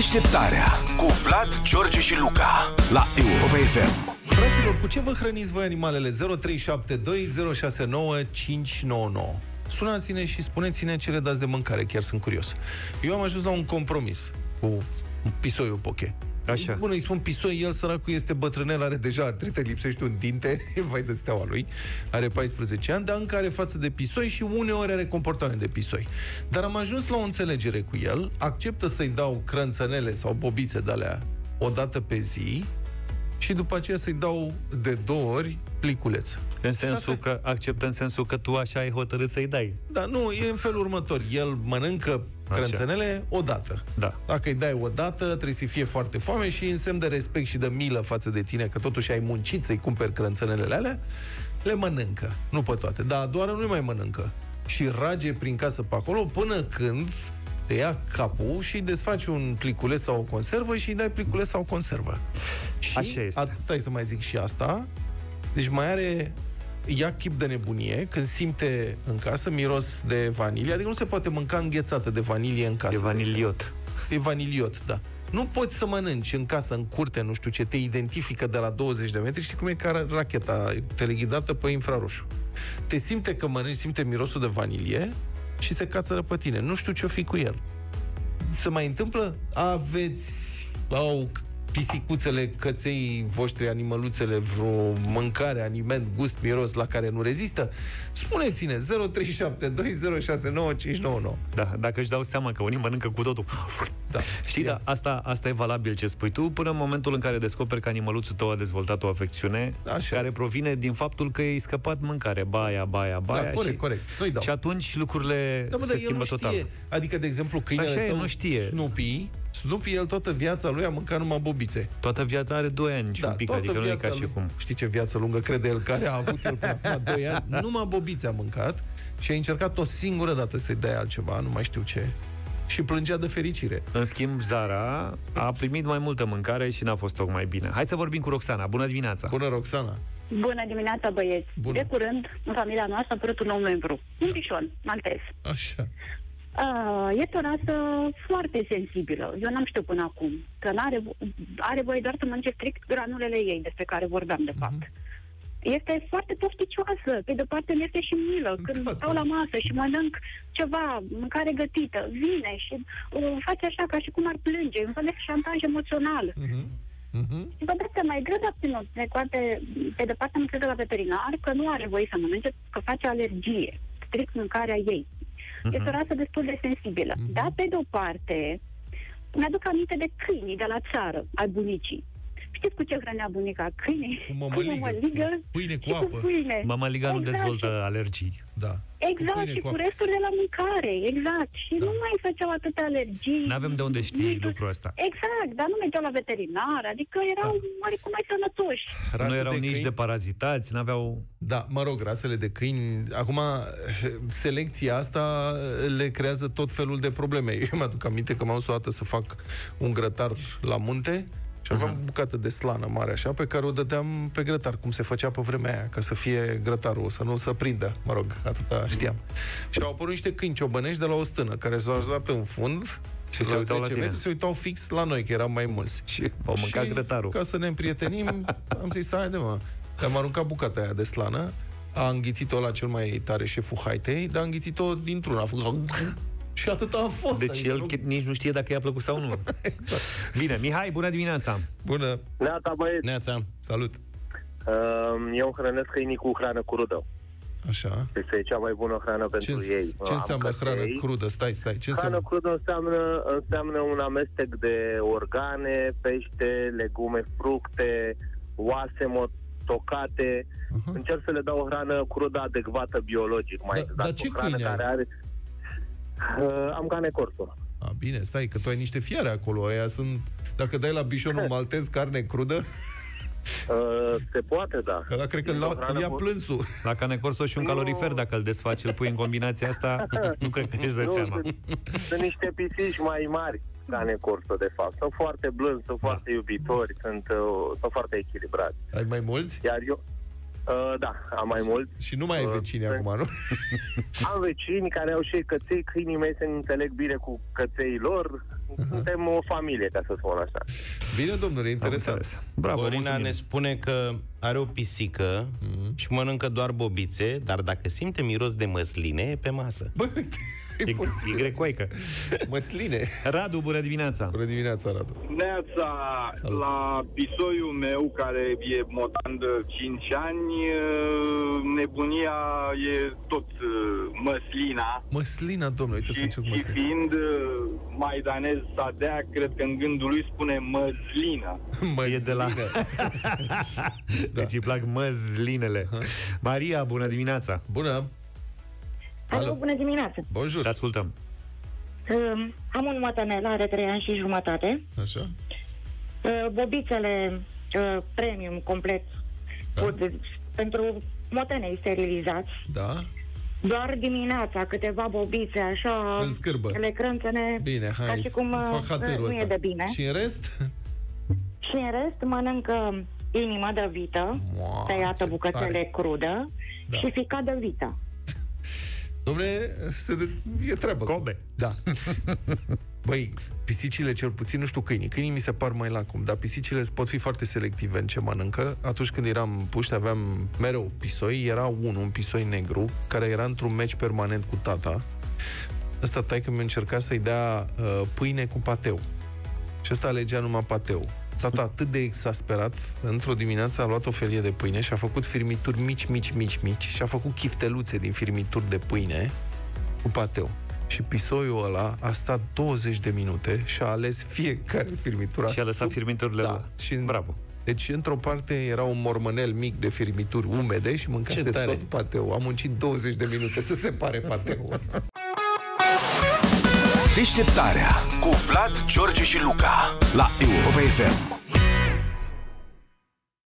Deșteptarea cu Vlad, George și Luca la Europa FM. Fraților, cu ce vă hrăniți voi animalele? 0372069599 Sunați-ne și spuneți-ne ce le dați de mâncare, chiar sunt curios. Eu am ajuns la un compromis cu pisoiul poche. Așa. Bună, îi spun pisoi, el săracul este bătrânel, are deja artrită, lipsește un dinte, vai de steaua lui, are 14 ani, dar încă are față de pisoi și uneori are comportament de pisoi. Dar am ajuns la o înțelegere cu el, acceptă să-i dau crânțănele sau bobițe de alea o dată pe zi și după aceea să-i dau de două ori pliculeț. În sensul că, acceptă în sensul că tu așa ai hotărât să-i dai. Da, nu, e în felul următor. El mănâncă crânțănele odată. Da. Dacă îi dai odată, trebuie să fie foarte foame și în semn de respect și de milă față de tine, că totuși ai muncit să-i cumperi crânțănele alea, le mănâncă. Nu pe toate. Dar doar nu mai mănâncă. Și rage prin casă pe acolo până când te ia capul și desfaci un pliculeț sau o conservă și îi dai pliculeț sau o conservă. Și Așa este. A, stai să mai zic și asta. Deci mai are ia chip de nebunie când simte în casă miros de vanilie, adică nu se poate mânca înghețată de vanilie în casă. E de vaniliot. E vaniliot, da. Nu poți să mănânci în casă, în curte, nu știu ce, te identifică de la 20 de metri, știi cum e ca racheta teleghidată pe infraroșu. Te simte că mănânci, simte mirosul de vanilie și se cațără pe tine. Nu știu ce-o fi cu el. Se mai întâmplă? Aveți au pisicuțele, căței voștri, animăluțele, vreo mâncare, aliment, gust, miros la care nu rezistă? Spuneți-ne 0372069599. Da, dacă își dau seama că unii mănâncă cu totul. Da. Știi, da, asta, asta e valabil ce spui tu, până în momentul în care descoperi că animăluțul tău a dezvoltat o afecțiune Așa care este. provine din faptul că i-ai scăpat mâncare, baia, baia, baia. Da, corect, și, corect. Nu-i dau. și atunci lucrurile Da, mă, se dar el schimbă nu știe. total. Adică, de exemplu, câinele Așa e, tău, nu știe. Snoopy, Snoopy, el toată viața lui a mâncat numai bobițe. Toată viața are 2 ani și un pic, toată adică nu e ca viața și lui. cum. Știi ce viață lungă crede el care a avut el până acum 2 ani? Numai bobițe a mâncat și a încercat o singură dată să-i dea altceva, nu mai știu ce. Și plângea de fericire. În schimb, Zara a primit mai multă mâncare și n-a fost tocmai bine. Hai să vorbim cu Roxana. Bună dimineața! Bună, Roxana! Bună dimineața, băieți! Bună. De curând, în familia noastră a apărut un nou membru, un pișon, maltez. Așa. Uh, este o rasă foarte sensibilă. Eu n-am știut până acum că n-are, are voie doar să mănânce strict granulele ei, despre care vorbeam, de fapt. Este foarte pofticioasă. Pe de parte îmi este și milă. Când Gata. stau la masă și mănânc ceva, mâncare gătită, vine și uh, face așa ca și cum ar plânge. Un fel de șantaj emoțional. Mhm. Mhm. Și vă dați seama, e greu de obținut. De parte, pe de parte am înțeles de la veterinar că nu are voie să mănânce, că face alergie. Strict mâncarea ei. Este o rasă destul de sensibilă. Dar, pe de o parte, mi-aduc aminte de câinii de la țară, ai bunicii. Știți cu ce hrănea bunica? Câine? Cu mămăligă. mămăligă Cu pâine cu și apă. cu pâine. Mama Liga nu Exact, dezvoltă și- alergii. Da. Exact, pâine și cu cu apă. restul de la mâncare, exact. Și Da. nu mai făceau atâtea alergii. N-avem de unde știi Nici nu- lucrul ăsta. Exact, dar nu mergeau la veterinar, adică erau oarecum mai sănătoși. nu erau de nici câini- de parazitați, n-aveau... Da, mă rog, rasele de câini, acum, selecția asta le creează tot felul de probleme. Eu mi-aduc aminte că m-am dus o dată să fac un grătar la munte și aveam o bucată de slană mare așa, pe care o dădeam pe grătar, cum se făcea pe vremea aia, ca să fie grătarul, să nu se prindă, mă rog, atâta știam. Și au apărut niște câini ciobănești de la o stână, care s-au așezat în fund Și se uitau la tine. metri, se uitau fix la noi, că eram mai mulți. Și au mâncat Și grătarul. Ca să ne împrietenim, am zis, haide mă. Am aruncat bucata aia de slană, a înghițit-o la cel mai tare șeful haitei, dar a înghițit-o dintr-una. A făcut... Și atât a fost. Deci adică el nu- ch- nici nu știe dacă i-a plăcut sau nu. Exact. Bine, Mihai, bună dimineața! Bună, Neața, băieți, Neața. salut. uh, eu hrănesc câinii cu hrană crudă. Așa. Este cea mai bună hrană Ce, pentru ei. ce Am înseamnă căței. hrană crudă? Stai, stai. Ce Hrană înseamnă? crudă înseamnă, înseamnă un amestec de organe, pește, legume, fructe, oase tocate. Aha. Încerc să le dau o hrană crudă adecvată biologic, mai Da- exact. dar ce o hrană câini ai? care are... Uh, am cane corso. A, bine, stai, că tu ai niște fiare acolo. Aia sunt... Dacă dai la bișonul maltez carne crudă, Uh, se poate, da. ăla cred că E îl o ia- hrană îl ia cu- plânsul. La cane corso și un Nu. calorifer, dacă îl desfaci, îl pui în combinația asta, nu cred că își dai Nu, seama. sunt, sunt niște pisici mai mari cane corso, de fapt. Sunt foarte blânzi, sunt foarte iubitori, sunt, uh, sunt foarte echilibrați. Ai mai mulți? Iar eu, Uh, da, am mai mult. Și nu mai ai Uh, vecini pe- acum, nu? Am vecini care au și ei căței, câinii mei se înțeleg bine cu căței lor. Suntem o familie, ca să spun așa. Bine, domnule, Am interesant. înțeles. Bravo, Corina mulțumim. ne spune că are o pisică Mhm. și mănâncă doar bobițe, dar dacă simte miros de măsline, e pe masă. Bă, uite, e fost E grecoică. măsline. Radu, bună dimineața! Bună dimineața, Radu. Neața, Salut. la pisoiul meu, care e motan de 5 ani, uh, nebunia e tot uh, măslina. Măslina, domnule, uite să Și, încep cu și măslina. fiind uh, maidanez sadea, cred că în gândul lui spune măslină. Măslină. E de la... Deci îi plac măzlinele. Maria, bună dimineața! Bună. Alo, bună dimineața! Bonjour. Te ascultăm. Uh, am un mătănel, are 3 ani și jumătate. Așa? Uh, bobițele uh, premium complet Da. food, pentru motenei sterilizați. Da? Doar dimineața câteva bobițe așa În scârbă. le crânțene Bine, hai, ca și cum îți fac uh, hatărul nu ăsta. e de bine. Și în rest? Și în rest mănâncă inimă de vită, Mua, tăiată ce bucățele tare. crudă Da. și ficat de vită. Dom'le, se de... e treabă. Kobe. Da. Băi, pisicile cel puțin, nu știu câinii. Câinii mi se par mai lacum, dar pisicile pot fi foarte selective în ce mănâncă. Atunci când eram puști, aveam mereu pisoi. Era unul, un pisoi negru, care era într-un meci permanent cu tata. Ăsta taică mi încerca să-i dea uh, pâine cu pateu. Și ăsta alegea numai pateu. Tata atât de exasperat, într-o dimineață a luat o felie de pâine și a făcut firmituri mici, mici, mici, mici și a făcut chifteluțe din firmituri de pâine cu pateu. Și pisoiul ăla a stat 20 de minute și a ales fiecare firmitură. Și a lăsat Sub- firmiturile Da. lor. Și în- Bravo. Deci, într-o parte era un mormănel mic de firmituri umede și mâncase Ce tare. tot pateu. Am muncit 20 de minute să separe pateul. Deșteptarea cu Vlad, George și Luca la Europa FM.